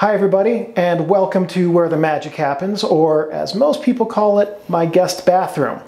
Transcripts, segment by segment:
Hi everybody, and welcome to Where the Magic Happens, or as most people call it, my guest bathroom.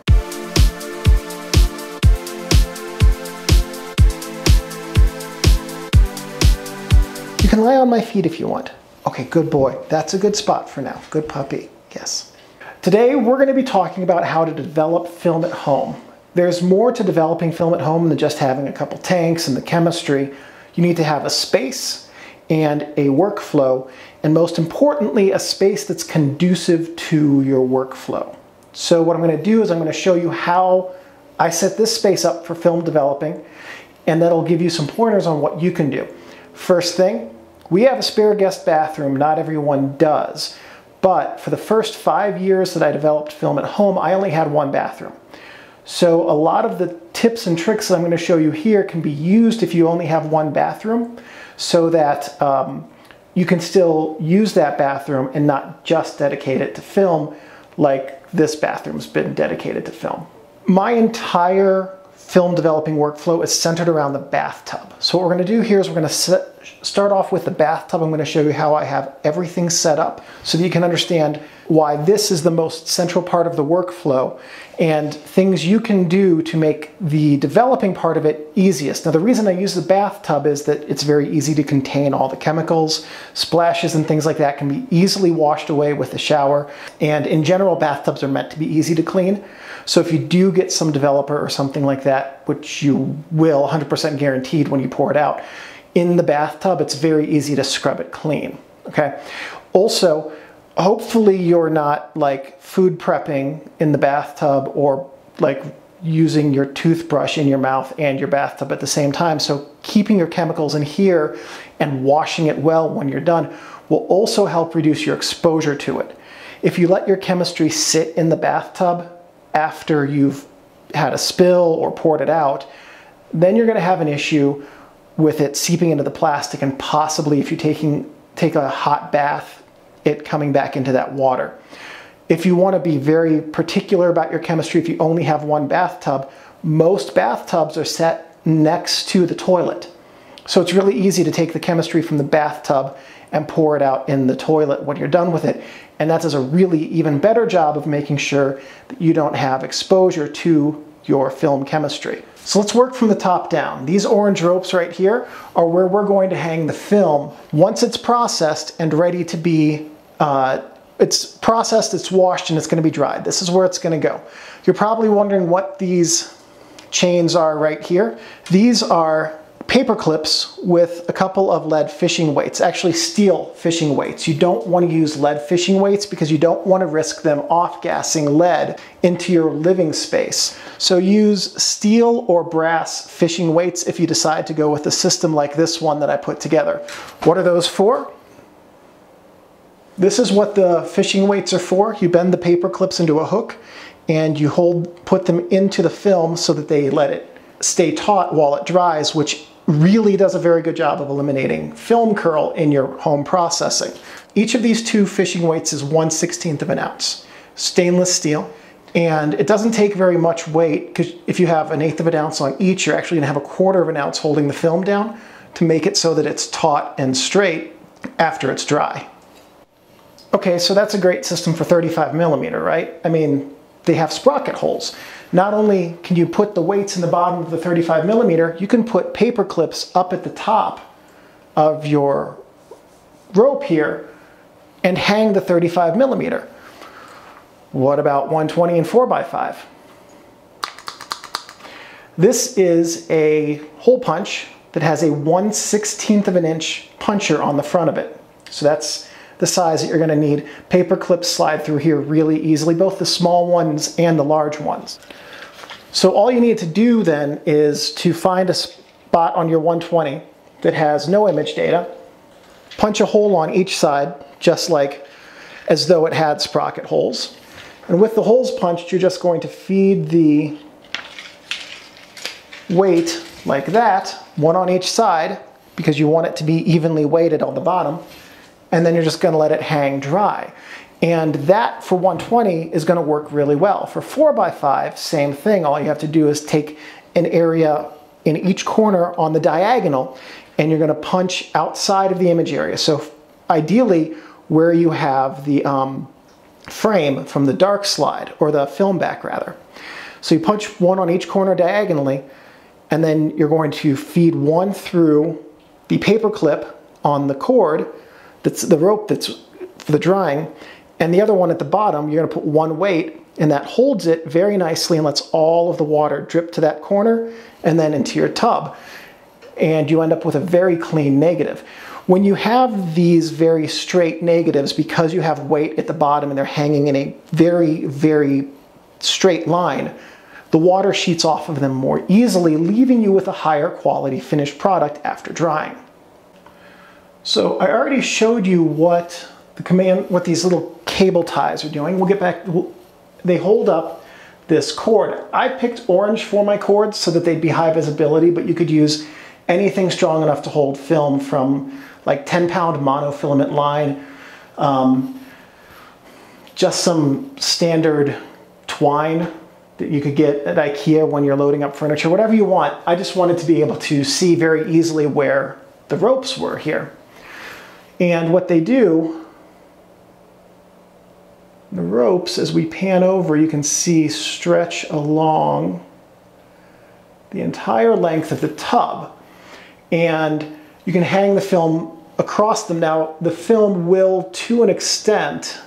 You can lie on my feet if you want. Okay, good boy. That's a good spot for now. Good puppy. Yes. Today we're going to be talking about how to develop film at home. There's more to developing film at home than just having a couple tanks and the chemistry. You need to have a space and a workflow, and most importantly, a space that's conducive to your workflow. So what I'm going to do is I'm going to show you how I set this space up for film developing, and that'll give you some pointers on what you can do. First thing, we have a spare guest bathroom. Not everyone does. But for the first five years that I developed film at home, I only had one bathroom. So a lot of the tips and tricks that I'm going to show you here can be used if you only have one bathroom so that um, you can still use that bathroom and not just dedicate it to film like this bathroom's been dedicated to film. My entire film developing workflow is centered around the bathtub. So what we're gonna do here is we're gonna set, start off with the bathtub. I'm gonna show you how I have everything set up so that you can understand why this is the most central part of the workflow and things you can do to make the developing part of it easiest. Now the reason I use the bathtub is that it's very easy to contain all the chemicals, splashes and things like that can be easily washed away with the shower. And in general, bathtubs are meant to be easy to clean. So if you do get some developer or something like that, which you will 100% guaranteed when you pour it out, in the bathtub, it's very easy to scrub it clean, okay? Also, hopefully you're not like food prepping in the bathtub or like using your toothbrush in your mouth and your bathtub at the same time. So keeping your chemicals in here and washing it well when you're done will also help reduce your exposure to it. If you let your chemistry sit in the bathtub after you've had a spill or poured it out, then you're going to have an issue with it seeping into the plastic and possibly if you taking take a hot bath, it coming back into that water. If you want to be very particular about your chemistry, if you only have one bathtub, most bathtubs are set next to the toilet. So it's really easy to take the chemistry from the bathtub and pour it out in the toilet when you're done with it. And that does a really even better job of making sure that you don't have exposure to your film chemistry. So let's work from the top down. These orange ropes right here are where we're going to hang the film once it's processed and ready to be, uh, it's processed, it's washed, and it's gonna be dried. This is where it's gonna go. You're probably wondering what these chains are right here. These are paper clips with a couple of lead fishing weights, actually steel fishing weights. You don't want to use lead fishing weights because you don't want to risk them off-gassing lead into your living space. So use steel or brass fishing weights if you decide to go with a system like this one that I put together. What are those for? This is what the fishing weights are for. You bend the paper clips into a hook and you hold, put them into the film so that they let it stay taut while it dries, which really does a very good job of eliminating film curl in your home processing. Each of these two fishing weights is 1 16th of an ounce, stainless steel, and it doesn't take very much weight because if you have an eighth of an ounce on each, you're actually gonna have a quarter of an ounce holding the film down to make it so that it's taut and straight after it's dry. Okay, so that's a great system for 35 millimeter, right? I mean, they have sprocket holes. Not only can you put the weights in the bottom of the 35 millimeter, you can put paper clips up at the top of your rope here and hang the 35 millimeter. What about 120 and 4x5? This is a hole punch that has a 1 16th of an inch puncher on the front of it. So that's the size that you're gonna need. Paper clips slide through here really easily, both the small ones and the large ones. So all you need to do then is to find a spot on your 120 that has no image data, punch a hole on each side, just like as though it had sprocket holes. And with the holes punched, you're just going to feed the weight like that, one on each side, because you want it to be evenly weighted on the bottom and then you're just gonna let it hang dry. And that for 120 is gonna work really well. For 4x5, same thing. All you have to do is take an area in each corner on the diagonal and you're gonna punch outside of the image area. So ideally where you have the um, frame from the dark slide, or the film back rather. So you punch one on each corner diagonally, and then you're going to feed one through the paper clip on the cord, that's the rope that's for the drying, and the other one at the bottom, you're gonna put one weight and that holds it very nicely and lets all of the water drip to that corner and then into your tub. And you end up with a very clean negative. When you have these very straight negatives, because you have weight at the bottom and they're hanging in a very, very straight line, the water sheets off of them more easily, leaving you with a higher quality finished product after drying. So I already showed you what the command, what these little cable ties are doing. We'll get back, they hold up this cord. I picked orange for my cords so that they'd be high visibility, but you could use anything strong enough to hold film from like 10 pound monofilament line, um, just some standard twine that you could get at Ikea when you're loading up furniture, whatever you want. I just wanted to be able to see very easily where the ropes were here. And what they do the ropes, as we pan over, you can see stretch along the entire length of the tub. And you can hang the film across them. Now, the film will, to an extent,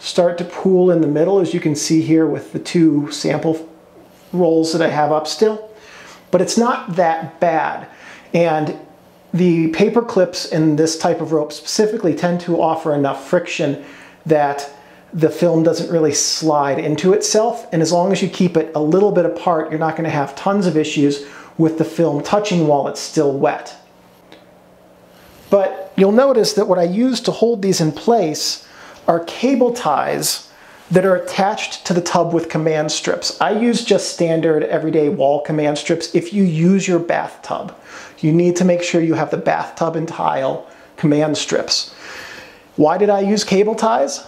start to pool in the middle, as you can see here with the two sample rolls that I have up still. But it's not that bad. And the paper clips in this type of rope specifically tend to offer enough friction that the film doesn't really slide into itself. And as long as you keep it a little bit apart, you're not gonna have tons of issues with the film touching while it's still wet. But you'll notice that what I use to hold these in place are cable ties that are attached to the tub with command strips. I use just standard everyday wall command strips. If you use your bathtub, you need to make sure you have the bathtub and tile command strips. Why did I use cable ties?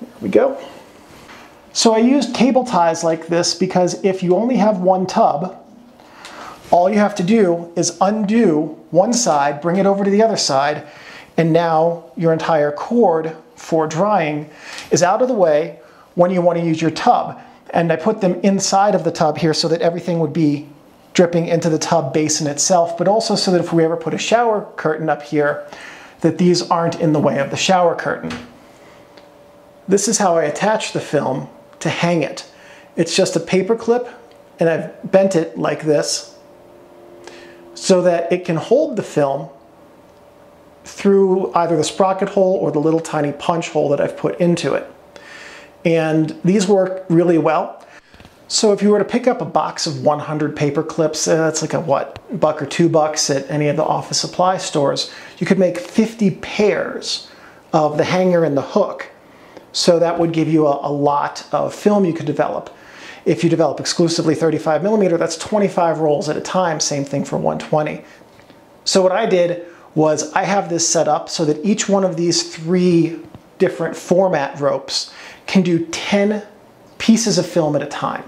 There we go. So I used cable ties like this because if you only have one tub, all you have to do is undo one side, bring it over to the other side, and now your entire cord for drying is out of the way when you want to use your tub. And I put them inside of the tub here so that everything would be dripping into the tub basin itself, but also so that if we ever put a shower curtain up here, that these aren't in the way of the shower curtain. This is how I attach the film to hang it. It's just a paper clip and I've bent it like this so that it can hold the film through either the sprocket hole or the little tiny punch hole that I've put into it. And these work really well. So if you were to pick up a box of 100 paper clips, uh, that's like a what, buck or two bucks at any of the office supply stores, you could make 50 pairs of the hanger and the hook. So that would give you a, a lot of film you could develop. If you develop exclusively 35 millimeter, that's 25 rolls at a time, same thing for 120. So what I did was I have this set up so that each one of these three different format ropes can do 10 pieces of film at a time.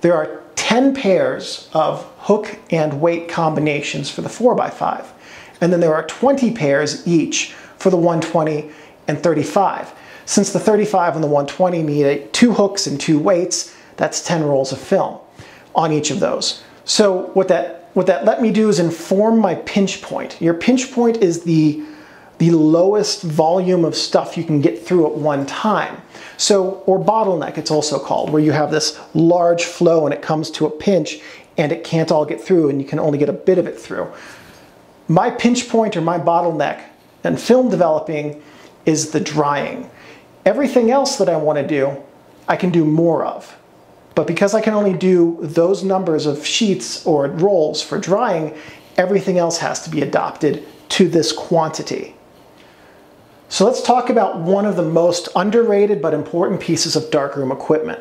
There are 10 pairs of hook and weight combinations for the 4x5. And then there are 20 pairs each for the 120 and 35. Since the 35 and the 120 need two hooks and two weights, that's 10 rolls of film on each of those. So what that, what that let me do is inform my pinch point. Your pinch point is the, the lowest volume of stuff you can get through at one time. So, or bottleneck, it's also called, where you have this large flow and it comes to a pinch and it can't all get through and you can only get a bit of it through. My pinch point or my bottleneck in film developing is the drying. Everything else that I want to do, I can do more of. But because I can only do those numbers of sheets or rolls for drying, everything else has to be adopted to this quantity. So let's talk about one of the most underrated but important pieces of darkroom equipment.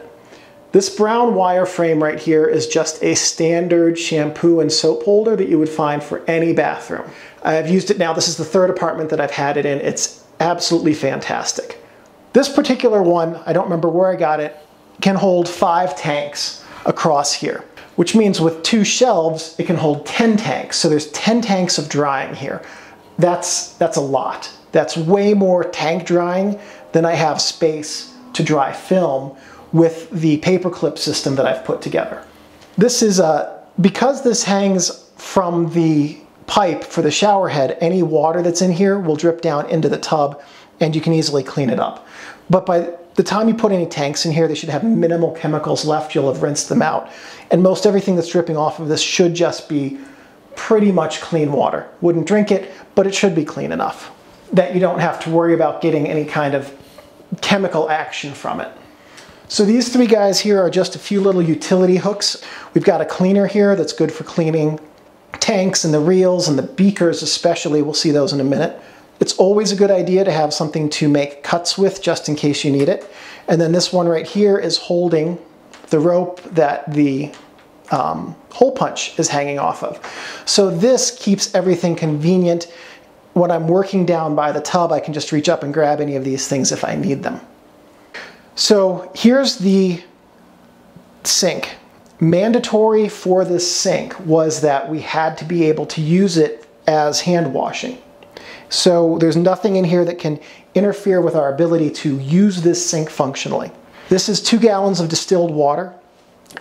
This brown wire frame right here is just a standard shampoo and soap holder that you would find for any bathroom. I've used it now, this is the third apartment that I've had it in. It's absolutely fantastic. This particular one, I don't remember where I got it, can hold five tanks across here which means with two shelves, it can hold 10 tanks. So there's 10 tanks of drying here. That's, that's a lot. That's way more tank drying than I have space to dry film with the paperclip system that I've put together. This is, a, because this hangs from the pipe for the shower head, any water that's in here will drip down into the tub and you can easily clean it up. But by the time you put any tanks in here, they should have minimal chemicals left. You'll have rinsed them out. And most everything that's dripping off of this should just be pretty much clean water. Wouldn't drink it, but it should be clean enough that you don't have to worry about getting any kind of chemical action from it. So these three guys here are just a few little utility hooks. We've got a cleaner here that's good for cleaning tanks and the reels and the beakers especially. We'll see those in a minute. It's always a good idea to have something to make cuts with just in case you need it. And then this one right here is holding the rope that the um, hole punch is hanging off of. So this keeps everything convenient. When I'm working down by the tub, I can just reach up and grab any of these things if I need them. So here's the sink. Mandatory for this sink was that we had to be able to use it as hand washing. So there's nothing in here that can interfere with our ability to use this sink functionally. This is two gallons of distilled water.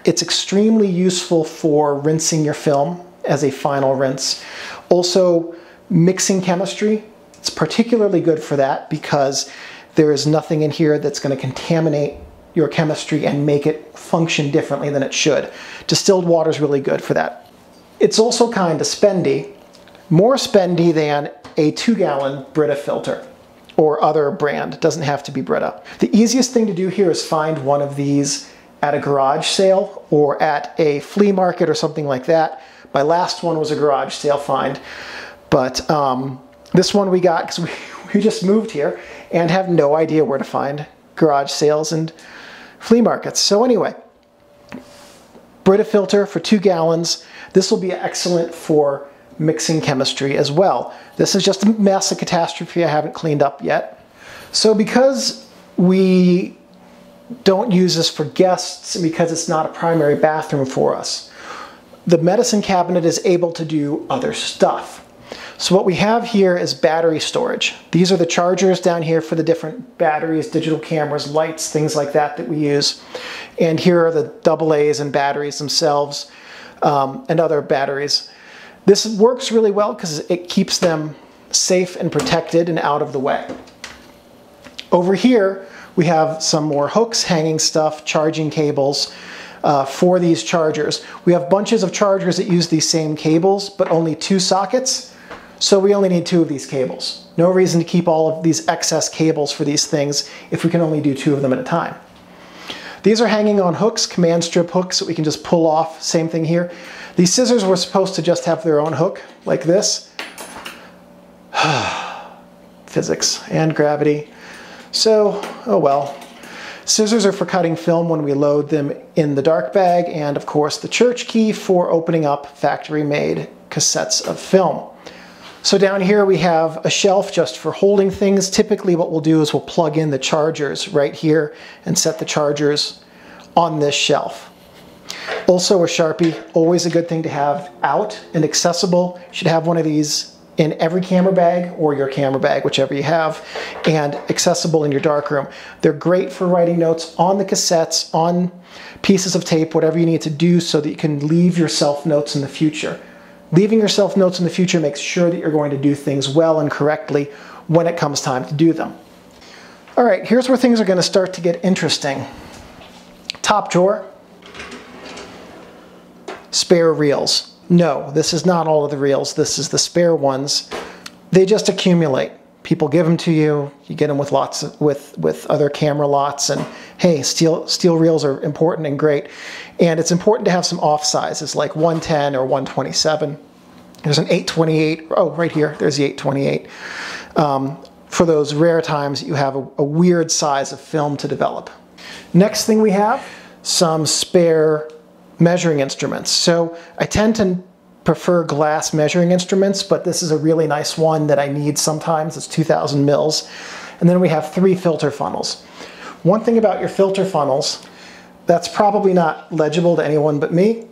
It's extremely useful for rinsing your film as a final rinse. Also, mixing chemistry, it's particularly good for that because there is nothing in here that's going to contaminate your chemistry and make it function differently than it should. Distilled water is really good for that. It's also kind of spendy, more spendy than a two gallon Brita filter or other brand. Doesn't have to be Brita. The easiest thing to do here is find one of these at a garage sale or at a flea market or something like that. My last one was a garage sale find, but um, this one we got because we, we just moved here and have no idea where to find garage sales and flea markets. So anyway, Brita filter for two gallons. This will be excellent for mixing chemistry as well. This is just a a catastrophe I haven't cleaned up yet. So because we don't use this for guests and because it's not a primary bathroom for us, the medicine cabinet is able to do other stuff. So what we have here is battery storage. These are the chargers down here for the different batteries, digital cameras, lights, things like that that we use. And here are the AA's and batteries themselves um, and other batteries. This works really well because it keeps them safe and protected and out of the way. Over here, we have some more hooks, hanging stuff, charging cables uh, for these chargers. We have bunches of chargers that use these same cables, but only two sockets. So we only need two of these cables. No reason to keep all of these excess cables for these things if we can only do two of them at a time. These are hanging on hooks, command strip hooks that we can just pull off, same thing here. These scissors were supposed to just have their own hook, like this. Physics and gravity. So, oh well. Scissors are for cutting film when we load them in the dark bag, and of course the church key for opening up factory-made cassettes of film. So down here we have a shelf just for holding things. Typically what we'll do is we'll plug in the chargers right here and set the chargers on this shelf. Also a Sharpie, always a good thing to have out and accessible. You should have one of these in every camera bag or your camera bag, whichever you have, and accessible in your darkroom. They're great for writing notes on the cassettes, on pieces of tape, whatever you need to do so that you can leave yourself notes in the future. Leaving yourself notes in the future makes sure that you're going to do things well and correctly when it comes time to do them. All right, here's where things are going to start to get interesting. Top drawer, spare reels. No, this is not all of the reels. This is the spare ones. They just accumulate. People give them to you. You get them with lots of, with with other camera lots. And hey, steel steel reels are important and great. And it's important to have some off sizes like 110 or 127. There's an 828. Oh, right here. There's the 828. Um, for those rare times you have a, a weird size of film to develop. Next thing we have, some spare measuring instruments. So I tend to prefer glass measuring instruments, but this is a really nice one that I need sometimes. It's 2000 mils. And then we have three filter funnels. One thing about your filter funnels that's probably not legible to anyone but me.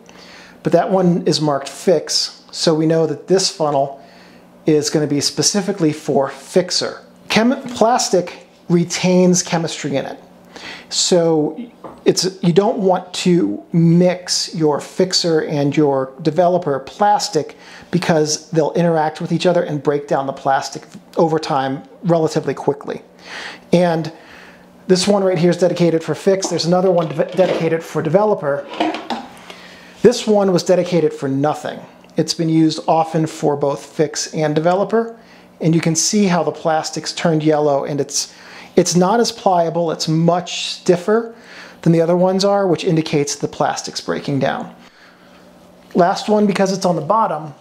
but that one is marked fix, so we know that this funnel is going to be specifically for fixer. Chem plastic retains chemistry in it. So it's you don't want to mix your fixer and your developer plastic because they'll interact with each other and break down the plastic over time relatively quickly. And this one right here is dedicated for fix. There's another one dedicated for developer. This one was dedicated for nothing. It's been used often for both fix and developer. And you can see how the plastic's turned yellow and it's, it's not as pliable, it's much stiffer than the other ones are, which indicates the plastic's breaking down. Last one, because it's on the bottom,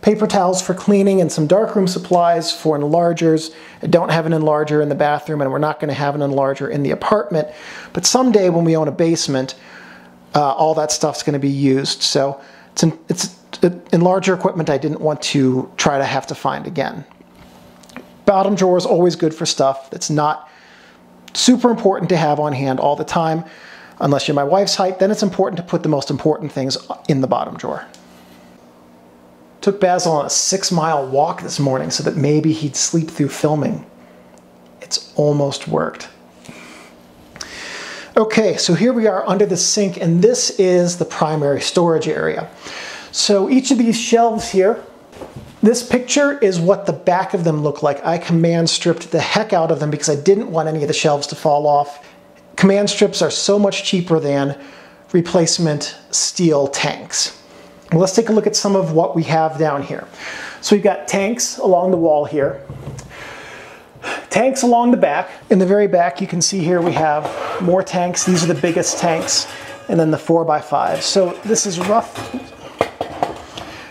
paper towels for cleaning and some darkroom supplies for enlargers. I don't have an enlarger in the bathroom and we're not going to have an enlarger in the apartment. But someday when we own a basement, uh, all that stuff's going to be used. So it's, an, it's enlarger equipment I didn't want to try to have to find again. Bottom drawer is always good for stuff that's not super important to have on hand all the time. Unless you're my wife's height, then it's important to put the most important things in the bottom drawer. Took Basil on a six mile walk this morning so that maybe he'd sleep through filming. It's almost worked. Okay, so here we are under the sink and this is the primary storage area. So each of these shelves here, this picture is what the back of them look like. I command stripped the heck out of them because I didn't want any of the shelves to fall off. Command strips are so much cheaper than replacement steel tanks. Well, let's take a look at some of what we have down here. So we've got tanks along the wall here. Tanks along the back. In the very back, you can see here we have more tanks. These are the biggest tanks, and then the 4x5. So this is rough.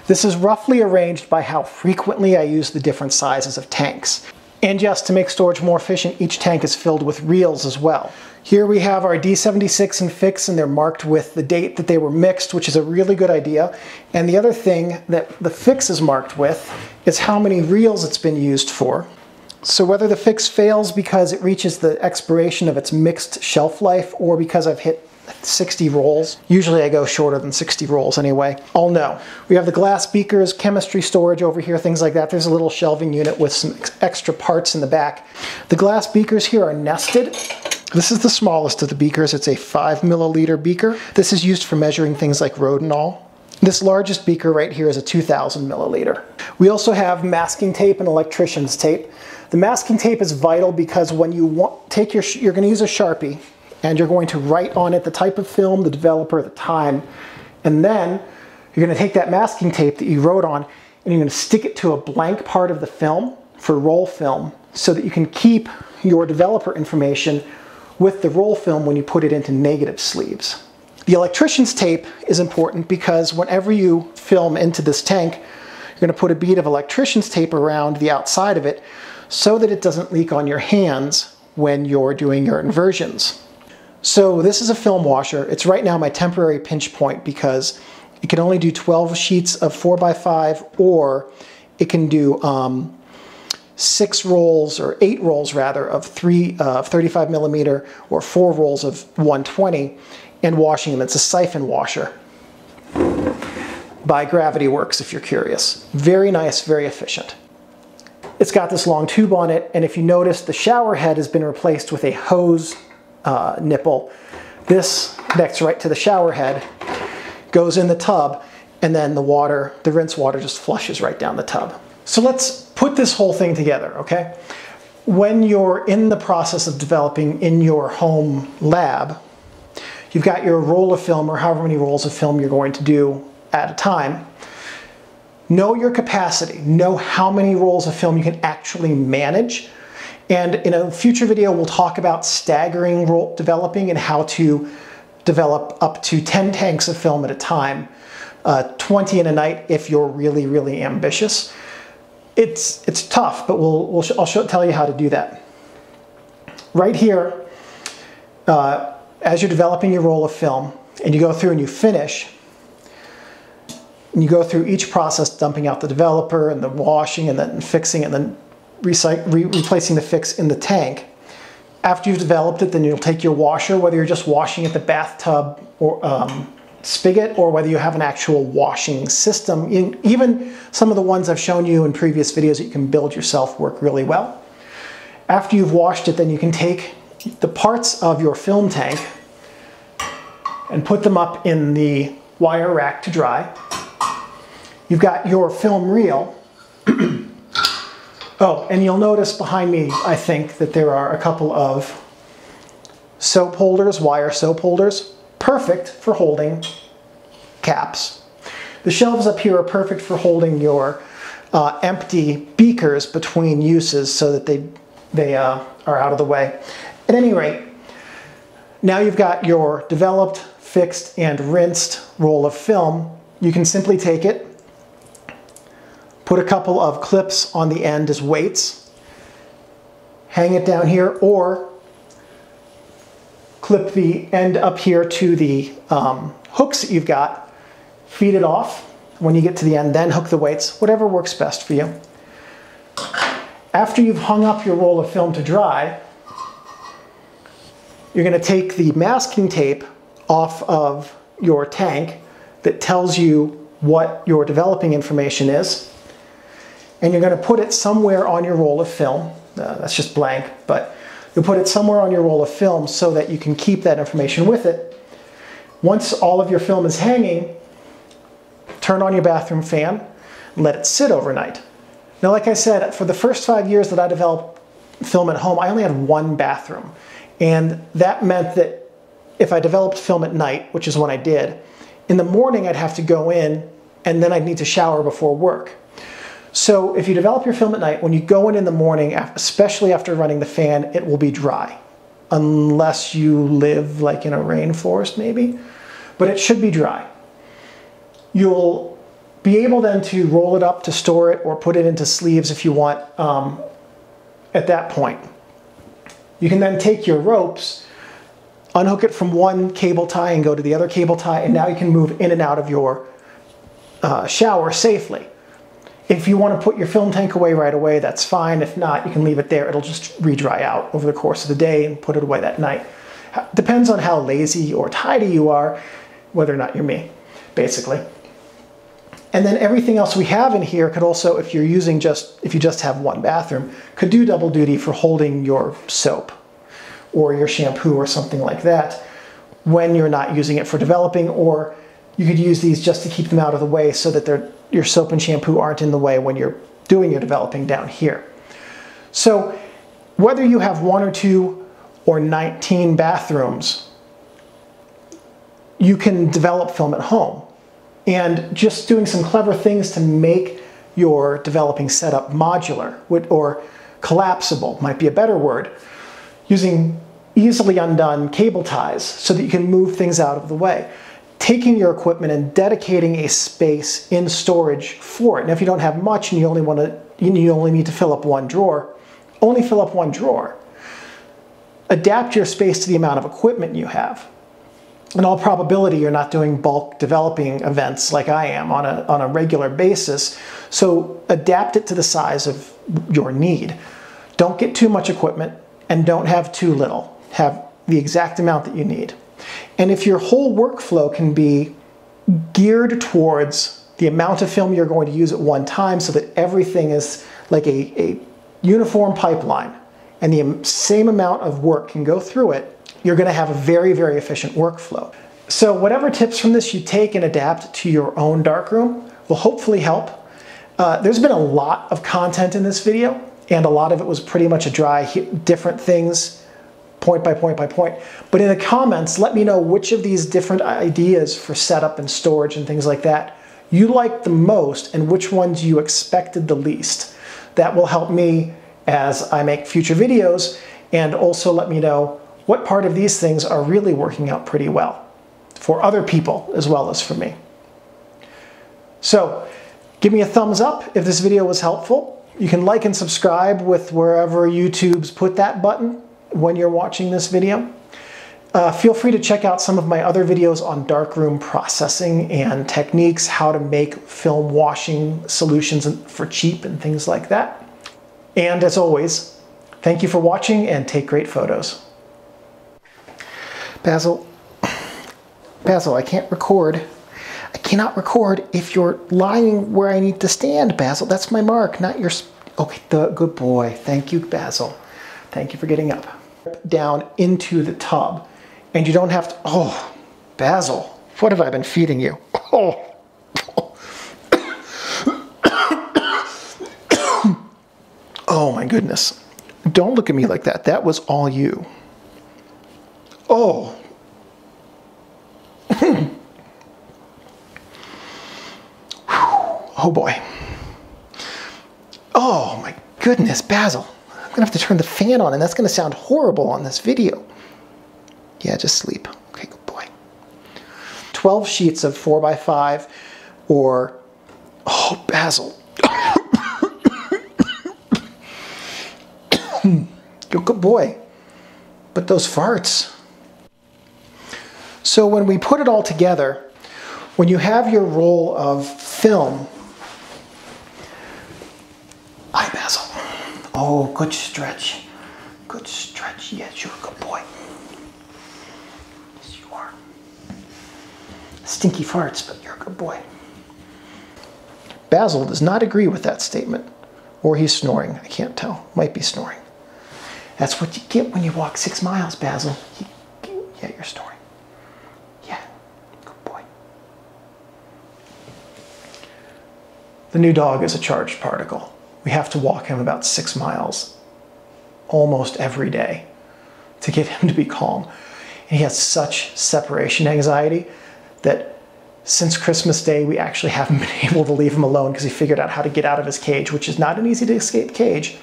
This is roughly arranged by how frequently I use the different sizes of tanks. And just to make storage more efficient, each tank is filled with reels as well. Here we have our D76 and Fix and they're marked with the date that they were mixed, which is a really good idea. And the other thing that the Fix is marked with is how many reels it's been used for. So whether the Fix fails because it reaches the expiration of its mixed shelf life or because I've hit 60 rolls. Usually I go shorter than 60 rolls anyway. I'll know. We have the glass beakers, chemistry storage over here, things like that. There's a little shelving unit with some extra parts in the back. The glass beakers here are nested. This is the smallest of the beakers. It's a five milliliter beaker. This is used for measuring things like Rodinal. This largest beaker right here is a 2000 milliliter. We also have masking tape and electrician's tape. The masking tape is vital because when you want, take your, you're gonna use a Sharpie and you're going to write on it the type of film, the developer, the time, and then you're going to take that masking tape that you wrote on and you're going to stick it to a blank part of the film for roll film so that you can keep your developer information with the roll film when you put it into negative sleeves. The electrician's tape is important because whenever you film into this tank, you're going to put a bead of electrician's tape around the outside of it so that it doesn't leak on your hands when you're doing your inversions. So this is a film washer. It's right now my temporary pinch point because it can only do 12 sheets of 4x5 or it can do um, six rolls or eight rolls rather of three uh, 35 millimeter or four rolls of 120 and washing them. It's a siphon washer by Gravity Works if you're curious. Very nice, very efficient. It's got this long tube on it and if you notice the shower head has been replaced with a hose uh, nipple. This connects right to the shower head, goes in the tub, and then the water, the rinse water just flushes right down the tub. So let's put this whole thing together, okay? When you're in the process of developing in your home lab, you've got your roll of film or however many rolls of film you're going to do at a time. Know your capacity, know how many rolls of film you can actually manage and in a future video, we'll talk about staggering developing and how to develop up to 10 tanks of film at a time, uh, 20 in a night if you're really, really ambitious. It's, it's tough, but we'll, we'll I'll show, tell you how to do that. Right here, uh, as you're developing your roll of film, and you go through and you finish, and you go through each process, dumping out the developer and the washing and then fixing and then re replacing the fix in the tank. After you've developed it, then you'll take your washer, whether you're just washing at the bathtub or um, spigot or whether you have an actual washing system. Even some of the ones I've shown you in previous videos that you can build yourself work really well. After you've washed it, then you can take the parts of your film tank and put them up in the wire rack to dry. You've got your film reel. Oh, and you'll notice behind me, I think, that there are a couple of soap holders, wire soap holders, perfect for holding caps. The shelves up here are perfect for holding your uh, empty beakers between uses so that they, they uh, are out of the way. At any rate, now you've got your developed, fixed, and rinsed roll of film. You can simply take it, put a couple of clips on the end as weights, hang it down here, or clip the end up here to the um, hooks that you've got, feed it off. When you get to the end, then hook the weights, whatever works best for you. After you've hung up your roll of film to dry, you're going to take the masking tape off of your tank that tells you what your developing information is. And you're going to put it somewhere on your roll of film. Uh, that's just blank, but you'll put it somewhere on your roll of film so that you can keep that information with it. Once all of your film is hanging, turn on your bathroom fan, let it sit overnight. Now, like I said, for the first five years that I developed film at home, I only had one bathroom. And that meant that if I developed film at night, which is what I did, in the morning I'd have to go in and then I'd need to shower before work. So if you develop your film at night, when you go in in the morning, especially after running the fan, it will be dry. Unless you live like in a rainforest maybe, but it should be dry. You'll be able then to roll it up to store it or put it into sleeves if you want um, at that point. You can then take your ropes, unhook it from one cable tie and go to the other cable tie, and now you can move in and out of your uh, shower safely. If you want to put your film tank away right away, that's fine. If not, you can leave it there. It'll just re-dry out over the course of the day and put it away that night. Depends on how lazy or tidy you are, whether or not you're me, basically. And then everything else we have in here could also, if you're using just, if you just have one bathroom, could do double duty for holding your soap or your shampoo or something like that when you're not using it for developing or you could use these just to keep them out of the way so that your soap and shampoo aren't in the way when you're doing your developing down here. So whether you have one or two or 19 bathrooms, you can develop film at home and just doing some clever things to make your developing setup modular or collapsible might be a better word. Using easily undone cable ties so that you can move things out of the way. Taking your equipment and dedicating a space in storage for it. Now if you don't have much and you only want to you only need to fill up one drawer, only fill up one drawer. Adapt your space to the amount of equipment you have in all probability, you're not doing bulk developing events like I am on a, on a regular basis. So adapt it to the size of your need. Don't get too much equipment and don't have too little. Have the exact amount that you need. And if your whole workflow can be geared towards the amount of film you're going to use at one time so that everything is like a, a uniform pipeline and the same amount of work can go through it, you're going to have a very, very efficient workflow. So whatever tips from this you take and adapt to your own darkroom will hopefully help. Uh, there's been a lot of content in this video, and a lot of it was pretty much a dry, different things, point by point by point. But in the comments, let me know which of these different ideas for setup and storage and things like that you liked the most and which ones you expected the least. That will help me as I make future videos and also let me know what part of these things are really working out pretty well for other people as well as for me. So give me a thumbs up if this video was helpful. You can like and subscribe with wherever YouTube's put that button when you're watching this video. Uh, feel free to check out some of my other videos on darkroom processing and techniques, how to make film washing solutions for cheap and things like that. And as always, thank you for watching and take great photos. Basil, Basil, I can't record. I cannot record if you're lying where I need to stand, Basil. That's my mark, not your... Okay, the, good boy. Thank you, Basil. Thank you for getting up. Down into the tub. And you don't have to... Oh, Basil, what have I been feeding you? Oh. oh my goodness. Don't look at me like that. That was all you. Oh. oh boy. Oh my goodness, Basil. I'm gonna have to turn the fan on and that's gonna sound horrible on this video. Yeah, just sleep. Okay, good boy. 12 sheets of 4x5 or, oh, Basil. You're good boy. But those farts. So when we put it all together, when you have your roll of film, hi Basil. Oh, good stretch. Good stretch. Yes, you're a good boy. Yes, you are. Stinky farts, but you're a good boy. Basil does not agree with that statement. Or he's snoring. I can't tell. Might be snoring. That's what you get when you walk six miles, Basil. yeah, you're snoring. Yeah, good boy. The new dog is a charged particle. We have to walk him about six miles almost every day to get him to be calm. And he has such separation anxiety that since Christmas Day, we actually haven't been able to leave him alone because he figured out how to get out of his cage, which is not an easy to escape cage.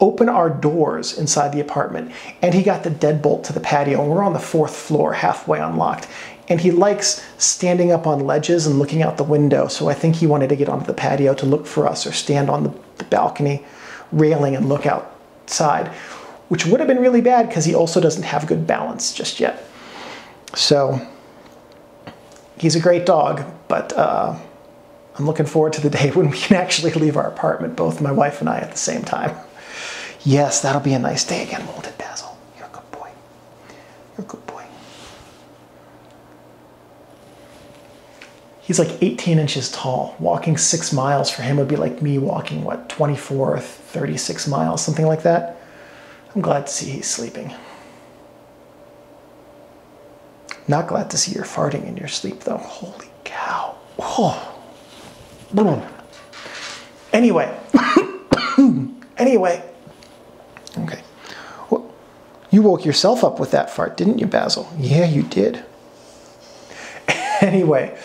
Open our doors inside the apartment, and he got the deadbolt to the patio, and we're on the fourth floor, halfway unlocked. And he likes standing up on ledges and looking out the window, so I think he wanted to get onto the patio to look for us or stand on the, balcony railing and look outside, which would have been really bad because he also doesn't have good balance just yet. So he's a great dog, but uh, I'm looking forward to the day when we can actually leave our apartment, both my wife and I at the same time. Yes, that'll be a nice day again, won't it, Basil? You're a good boy. You're a good boy. He's like 18 inches tall. Walking six miles for him would be like me walking, what, 24 or 36 miles, something like that. I'm glad to see he's sleeping. Not glad to see you're farting in your sleep, though. Holy cow. Oh. Anyway. anyway. Okay. Well, you woke yourself up with that fart, didn't you, Basil? Yeah, you did. anyway,